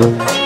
Música